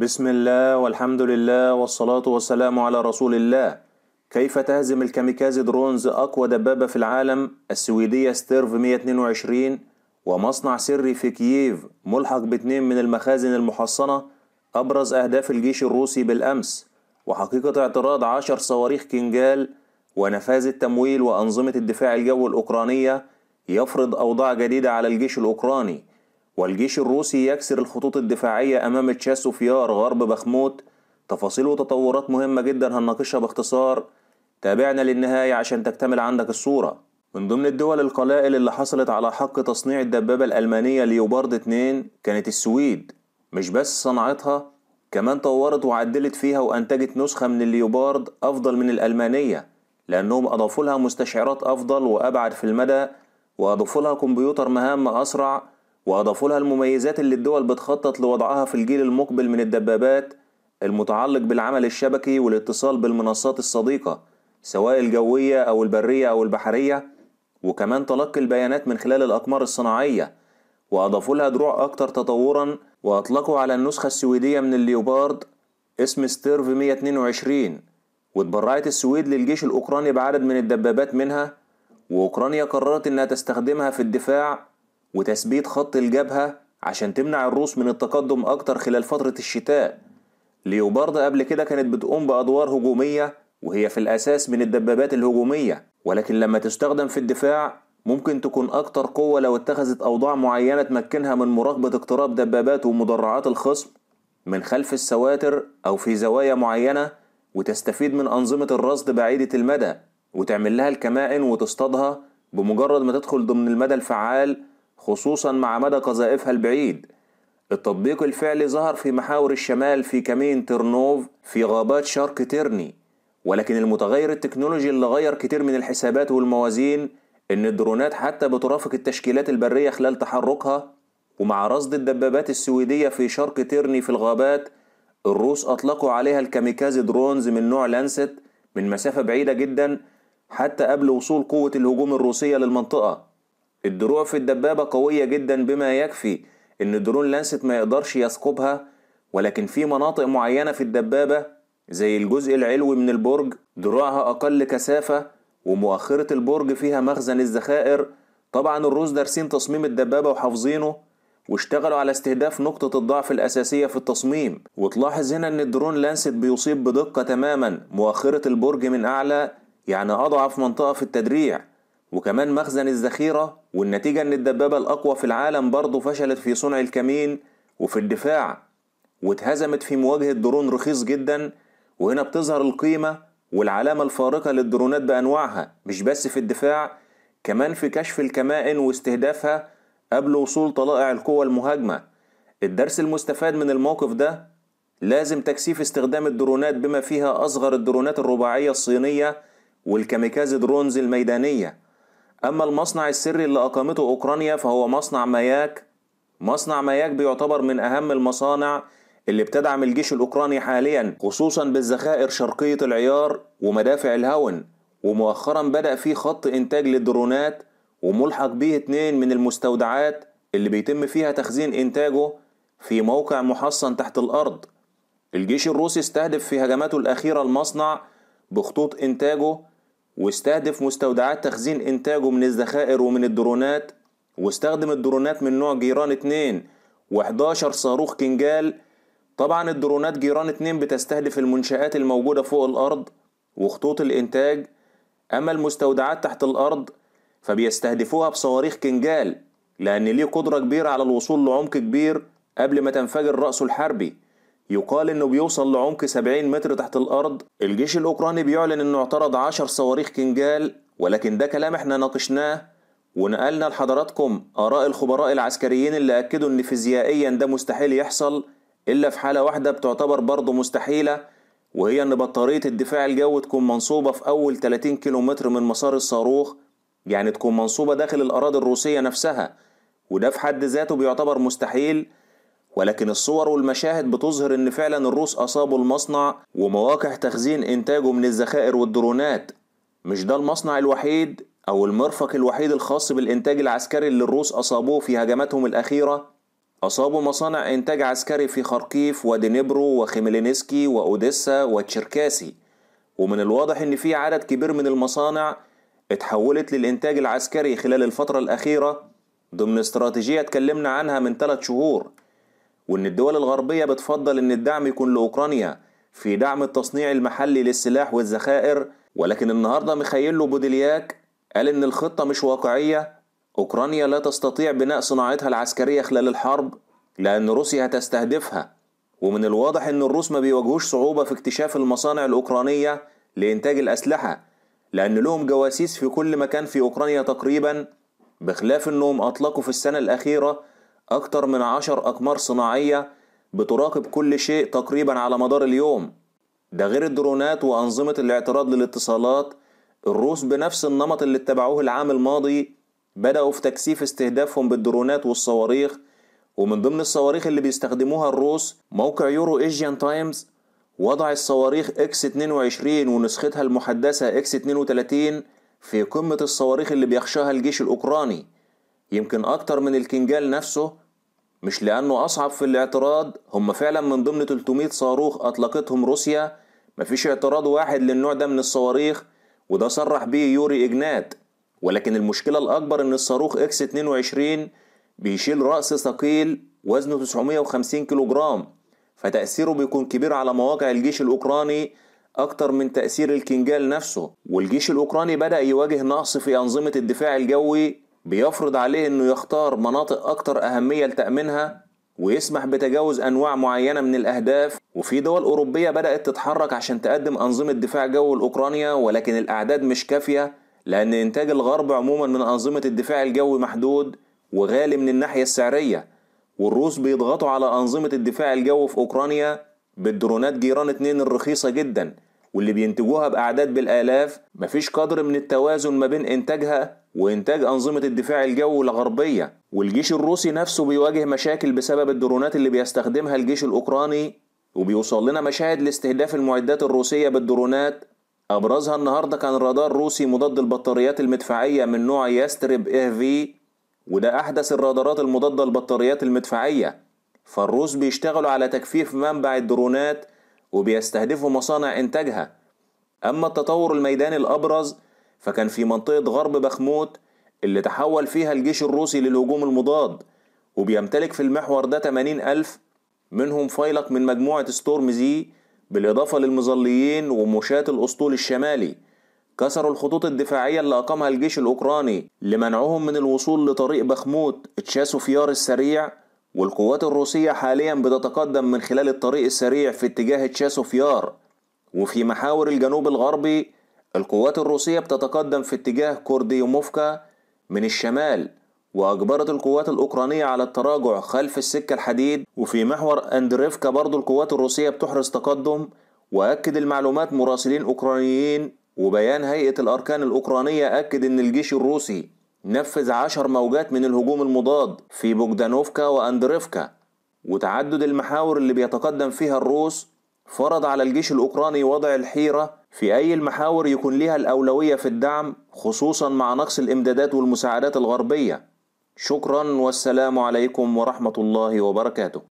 بسم الله والحمد لله والصلاة والسلام على رسول الله. كيف تهزم الكاميكازي drones أقوى دبابة في العالم؟ السويدية Strv 122 ومصنع سري في كييف ملحق باثنين من المخازن المحصنة أبرز أهداف الجيش الروسي بالأمس. وحقيقة اعتراض عشر صواريخ كينجال ونفاذ التمويل وأنظمة الدفاع الجوي الأوكرانية يفرض أوضاع جديدة على الجيش الأوكراني. والجيش الروسي يكسر الخطوط الدفاعية أمام تشاسوفيار غرب بخموت. تفاصيل وتطورات مهمة جدا هنناقشها باختصار. تابعنا للنهاية عشان تكتمل عندك الصورة. من ضمن الدول القلائل اللي حصلت على حق تصنيع الدبابة الألمانية ليوبارد 2 كانت السويد. مش بس صنعتها كمان طورت وعدلت فيها وأنتجت نسخة من الليوبارد أفضل من الألمانية لأنهم أضافوا لها مستشعرات أفضل وأبعد في المدى وأضافوا لها كمبيوتر مهام أسرع وأضافوا لها المميزات اللي الدول بتخطط لوضعها في الجيل المقبل من الدبابات المتعلق بالعمل الشبكي والاتصال بالمنصات الصديقة سواء الجوية أو البرية أو البحرية وكمان تلقي البيانات من خلال الأقمار الصناعية. وأضافوا لها دروع أكثر تطورا وأطلقوا على النسخة السويدية من الليوبارد اسم ستيرف 122 واتبرعت السويد للجيش الأوكراني بعدد من الدبابات منها وأوكرانيا قررت إنها تستخدمها في الدفاع وتثبيت خط الجبهة عشان تمنع الروس من التقدم أكتر خلال فترة الشتاء. ليوبارد قبل كده كانت بتقوم بأدوار هجومية وهي في الأساس من الدبابات الهجومية. ولكن لما تستخدم في الدفاع ممكن تكون أكتر قوة لو اتخذت أوضاع معينة تمكنها من مراقبة اقتراب دبابات ومدرعات الخصم من خلف السواتر أو في زوايا معينة وتستفيد من أنظمة الرصد بعيدة المدى وتعمل لها الكمائن وتصطادها بمجرد ما تدخل ضمن المدى الفعال خصوصا مع مدى قذائفها البعيد. التطبيق الفعلي ظهر في محاور الشمال في كمين ترنوف في غابات شرق تيرني ولكن المتغير التكنولوجي اللي غير كتير من الحسابات والموازين إن الدرونات حتى بترافق التشكيلات البرية خلال تحركها ومع رصد الدبابات السويدية في شرق تيرني في الغابات الروس أطلقوا عليها ال kamikaze drones من نوع لانست من مسافة بعيدة جدا حتى قبل وصول قوة الهجوم الروسية للمنطقة. الدروع في الدبابة قوية جدا بما يكفي إن درون لانست ما يقدرش يثقبها ولكن في مناطق معينة في الدبابة زي الجزء العلوي من البرج دروعها أقل كثافة ومؤخرة البرج فيها مخزن الذخائر طبعا الروس دارسين تصميم الدبابة وحافظينه واشتغلوا على استهداف نقطة الضعف الأساسية في التصميم. وتلاحظ هنا إن الدرون لانست بيصيب بدقة تماما مؤخرة البرج من أعلى يعني أضعف منطقة في التدريع. وكمان مخزن الذخيرة والنتيجة إن الدبابة الأقوى في العالم برضه فشلت في صنع الكمين وفي الدفاع واتهزمت في مواجهة درون رخيص جدا وهنا بتظهر القيمة والعلامة الفارقة للدرونات بأنواعها مش بس في الدفاع كمان في كشف الكمائن واستهدافها قبل وصول طلائع القوى المهاجمة. الدرس المستفاد من الموقف ده لازم تكثيف استخدام الدرونات بما فيها أصغر الدرونات الرباعية الصينية والكاميكازي درونز الميدانية. أما المصنع السري اللي أقامته أوكرانيا فهو مصنع ماياك مصنع ماياك بيعتبر من أهم المصانع اللي بتدعم الجيش الأوكراني حاليا خصوصا بالذخائر شرقية العيار ومدافع الهون ومؤخرا بدأ في خط إنتاج للدرونات وملحق به اتنين من المستودعات اللي بيتم فيها تخزين إنتاجه في موقع محصن تحت الأرض. الجيش الروسي استهدف في هجماته الأخيرة المصنع بخطوط إنتاجه واستهدف مستودعات تخزين إنتاجه من الذخائر ومن الدرونات واستخدم الدرونات من نوع جيران 2 و11 صاروخ كنجال. طبعا الدرونات جيران 2 بتستهدف المنشآت الموجودة فوق الأرض وخطوط الإنتاج. أما المستودعات تحت الأرض فبيستهدفوها بصواريخ كنجال لأن ليه قدرة كبيرة على الوصول لعمق كبير قبل ما تنفجر رأسه الحربي. يقال إنه بيوصل لعمق 70 متر تحت الأرض. الجيش الأوكراني بيعلن إنه اعترض 10 صواريخ كنجال ولكن ده كلام إحنا ناقشناه ونقلنا لحضراتكم آراء الخبراء العسكريين اللي أكدوا إن فيزيائيا ده مستحيل يحصل إلا في حالة واحدة بتعتبر برضه مستحيلة وهي إن بطارية الدفاع الجوي تكون منصوبة في أول 30 كيلومتر من مسار الصاروخ يعني تكون منصوبة داخل الأراضي الروسية نفسها وده في حد ذاته بيعتبر مستحيل ولكن الصور والمشاهد بتظهر إن فعلا الروس أصابوا المصنع ومواقع تخزين إنتاجه من الذخائر والدرونات. مش ده المصنع الوحيد أو المرفق الوحيد الخاص بالإنتاج العسكري اللي الروس أصابوه في هجماتهم الأخيرة؟ أصابوا مصانع إنتاج عسكري في خاركيف ودينيبرو وخيميلينسكي وأوديسا وتشيركاسي. ومن الواضح إن في عدد كبير من المصانع اتحولت للإنتاج العسكري خلال الفترة الأخيرة ضمن استراتيجية اتكلمنا عنها من ثلاث شهور. وإن الدول الغربية بتفضل إن الدعم يكون لأوكرانيا في دعم التصنيع المحلي للسلاح والذخائر ولكن النهاردة ميخائيل بوديلياك قال إن الخطة مش واقعية أوكرانيا لا تستطيع بناء صناعتها العسكرية خلال الحرب لأن روسيا هتستهدفها. ومن الواضح إن الروس ما بيواجهوش صعوبة في اكتشاف المصانع الأوكرانية لإنتاج الأسلحة لأن لهم جواسيس في كل مكان في أوكرانيا تقريبا بخلاف إنهم أطلقوا في السنة الأخيرة أكتر من عشر أقمار صناعية بتراقب كل شيء تقريبا على مدار اليوم. ده غير الدرونات وأنظمة الاعتراض للاتصالات. الروس بنفس النمط اللي اتبعوه العام الماضي بدأوا في تكثيف استهدافهم بالدرونات والصواريخ. ومن ضمن الصواريخ اللي بيستخدموها الروس موقع EurAsian Times وضع الصواريخ X 22 ونسختها المحدثة X 32 في قمة الصواريخ اللي بيخشاها الجيش الأوكراني. يمكن أكتر من الكنجال نفسه مش لأنه أصعب في الاعتراض هم فعلا من ضمن 300 صاروخ أطلقتهم روسيا. مفيش اعتراض واحد للنوع ده من الصواريخ وده صرح بيه يوري إجنات. ولكن المشكلة الأكبر إن الصاروخ إكس 22 بيشيل رأس ثقيل وزنه 950 كيلوغرام. فتأثيره بيكون كبير على مواقع الجيش الأوكراني أكتر من تأثير الكنجال نفسه. والجيش الأوكراني بدأ يواجه نقص في أنظمة الدفاع الجوي بيفرض عليه إنه يختار مناطق أكتر أهمية لتأمينها ويسمح بتجاوز أنواع معينة من الأهداف. وفي دول أوروبية بدأت تتحرك عشان تقدم أنظمة دفاع جو لأوكرانيا ولكن الأعداد مش كافية لأن إنتاج الغرب عموما من أنظمة الدفاع الجوي محدود وغالي من الناحية السعرية. والروس بيضغطوا على أنظمة الدفاع الجوي في أوكرانيا بالدرونات جيران اتنين الرخيصة جدا. واللي بينتجوها بأعداد بالآلاف مفيش قدر من التوازن ما بين إنتاجها وإنتاج أنظمة الدفاع الجوي الغربية والجيش الروسي نفسه بيواجه مشاكل بسبب الدرونات اللي بيستخدمها الجيش الأوكراني وبيوصل لنا مشاهد لاستهداف المعدات الروسية بالدرونات. أبرزها النهاردة كان رادار روسي مضاد البطاريات المدفعية من نوع يسترب إيه في وده أحدث الرادارات المضادة للبطاريات المدفعية. فالروس بيشتغلوا على تكثيف منبع الدرونات وبيستهدفوا مصانع إنتاجها. أما التطور الميداني الأبرز فكان في منطقة غرب بخموت اللي تحول فيها الجيش الروسي للهجوم المضاد وبيمتلك في المحور ده 80 ألف منهم فيلق من مجموعة Storm Z بالإضافة للمظليين ومشاة الأسطول الشمالي. كسروا الخطوط الدفاعية اللي أقامها الجيش الأوكراني لمنعهم من الوصول لطريق بخموت تشاسوفيار السريع والقوات الروسية حاليا بتتقدم من خلال الطريق السريع في اتجاه تشاسوفيار. وفي محاور الجنوب الغربي القوات الروسية بتتقدم في اتجاه كورديوموفكا من الشمال وأجبرت القوات الأوكرانية على التراجع خلف السكة الحديد. وفي محور أندريفكا برضو القوات الروسية بتحرز تقدم وأكد المعلومات مراسلين أوكرانيين. وبيان هيئة الأركان الأوكرانية أكد أن الجيش الروسي نفذ عشر موجات من الهجوم المضاد في بوغدانوفكا وأندريفكا وتعدد المحاور اللي بيتقدم فيها الروس فرض على الجيش الأوكراني وضع الحيرة في أي المحاور يكون لها الأولوية في الدعم خصوصا مع نقص الإمدادات والمساعدات الغربية. شكرا والسلام عليكم ورحمة الله وبركاته.